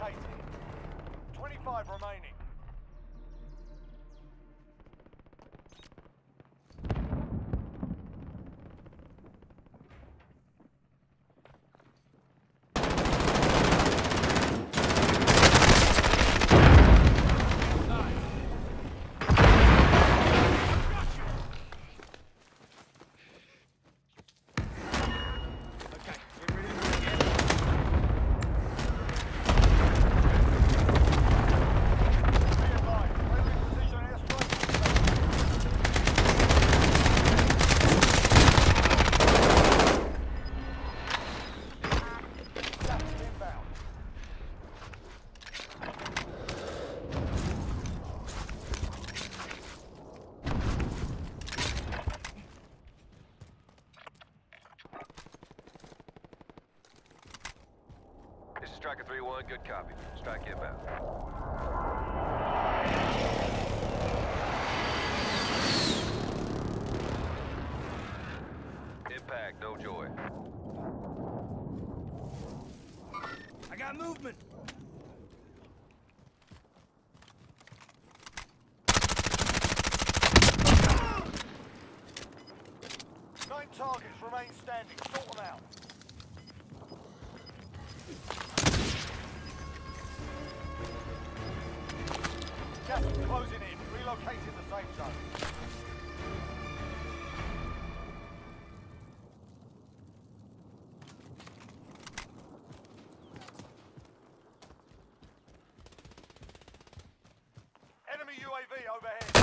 located. 25 remaining. Striker 3-1, good copy. Strike inbound. Impact, no joy. I got movement. Nine targets remain standing. Sort them out. Closing in. Relocating the safe zone. Enemy UAV overhead.